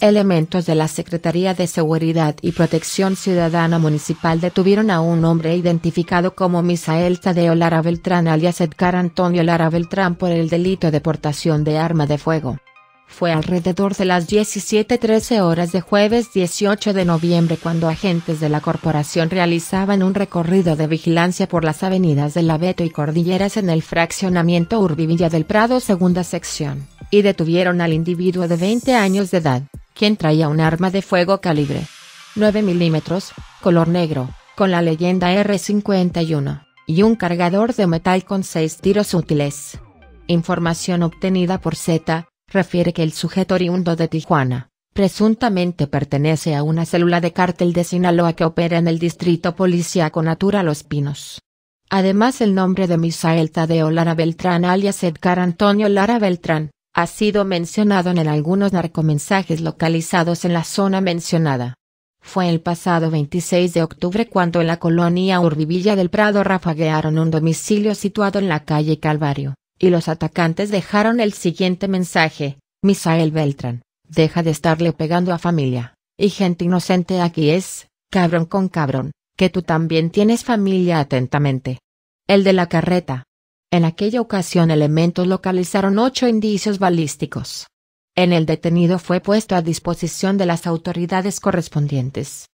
Elementos de la Secretaría de Seguridad y Protección Ciudadana Municipal detuvieron a un hombre identificado como Misael Tadeo Lara Beltrán alias Edgar Antonio Lara Beltrán por el delito de portación de arma de fuego. Fue alrededor de las 17.13 horas de jueves 18 de noviembre cuando agentes de la corporación realizaban un recorrido de vigilancia por las avenidas de Labeto y Cordilleras en el fraccionamiento Urbivilla del Prado segunda sección, y detuvieron al individuo de 20 años de edad, quien traía un arma de fuego calibre 9 milímetros, color negro, con la leyenda R51, y un cargador de metal con seis tiros útiles. Información obtenida por Z, refiere que el sujeto oriundo de Tijuana, presuntamente pertenece a una célula de cártel de Sinaloa que opera en el distrito policíaco Natura Los Pinos. Además el nombre de Misael Tadeo Lara Beltrán alias Edgar Antonio Lara Beltrán, ha sido mencionado en algunos narcomensajes localizados en la zona mencionada. Fue el pasado 26 de octubre cuando en la colonia Urbivilla del Prado rafaguearon un domicilio situado en la calle Calvario, y los atacantes dejaron el siguiente mensaje, Misael Beltrán, deja de estarle pegando a familia, y gente inocente aquí es, cabrón con cabrón, que tú también tienes familia atentamente. El de la carreta, en aquella ocasión elementos localizaron ocho indicios balísticos. En el detenido fue puesto a disposición de las autoridades correspondientes.